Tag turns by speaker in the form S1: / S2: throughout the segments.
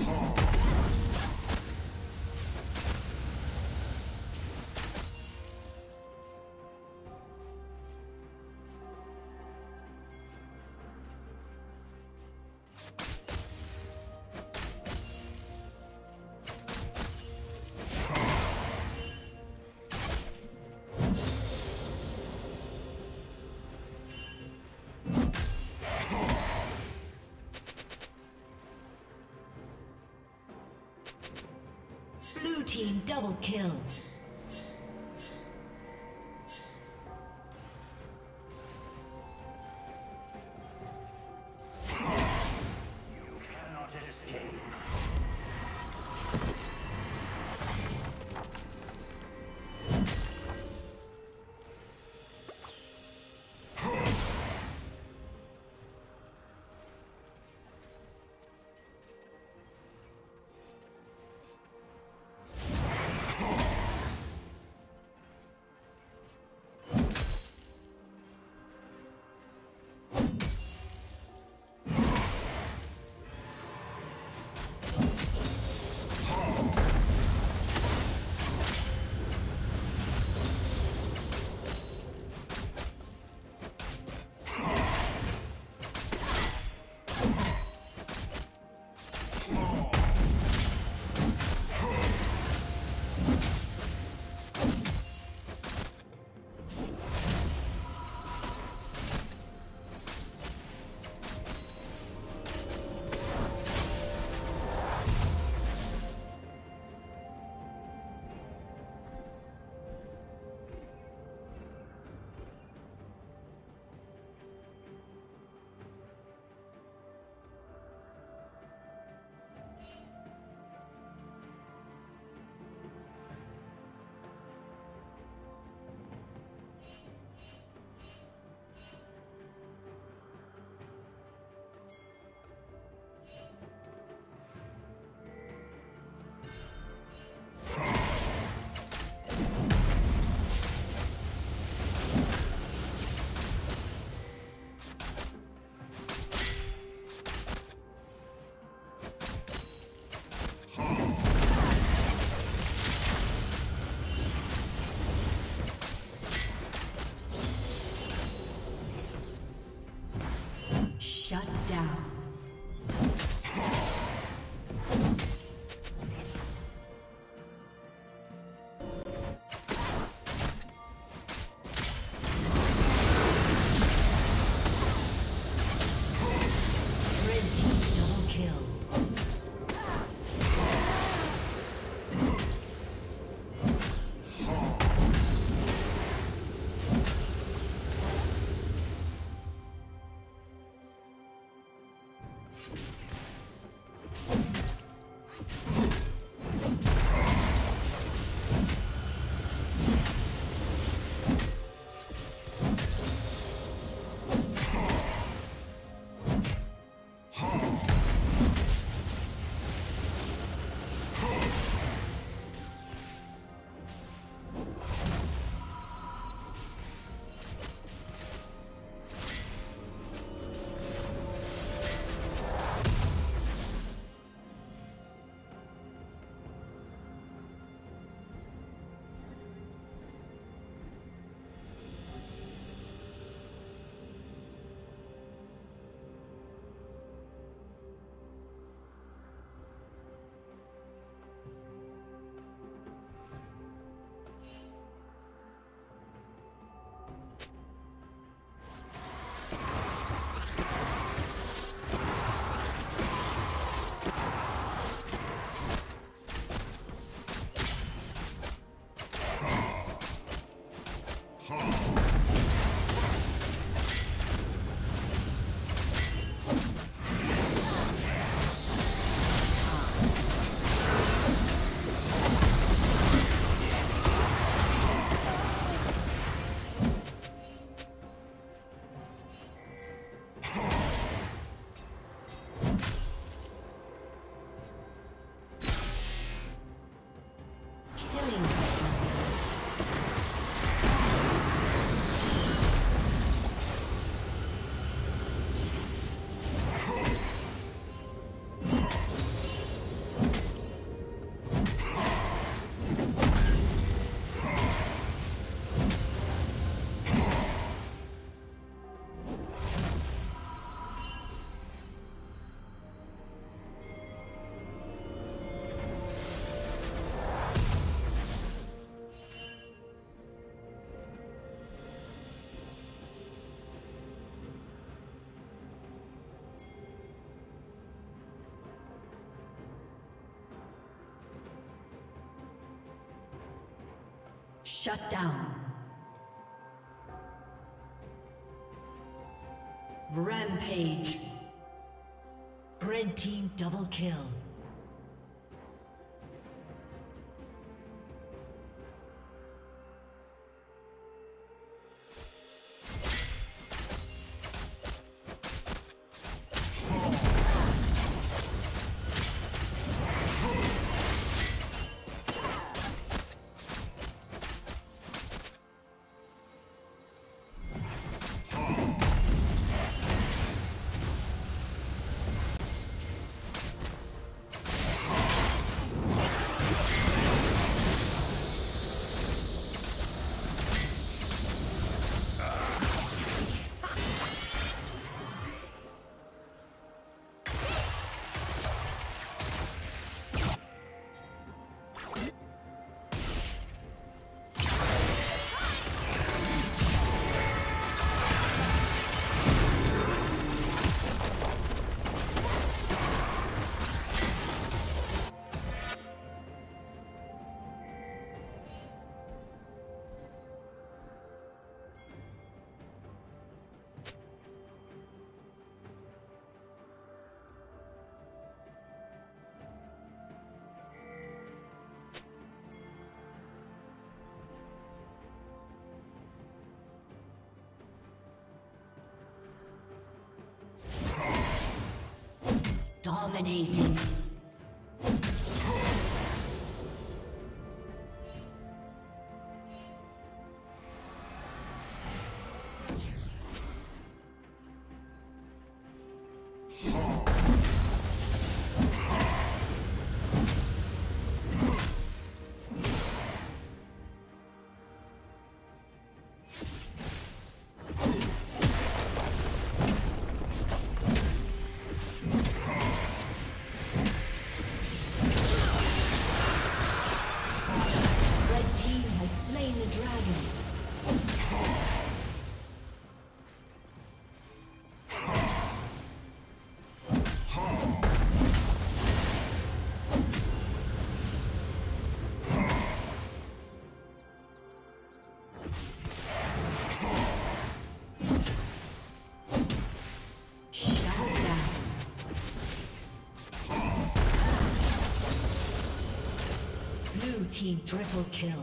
S1: Oh. Team double kill. Shut down. Shut down. Rampage. Red team double kill. Dominating. Team triple kill.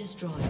S1: Destroyed.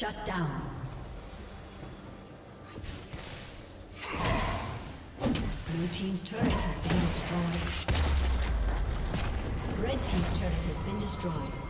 S1: Shut down. Blue Team's turret has been destroyed. Red Team's turret has been destroyed.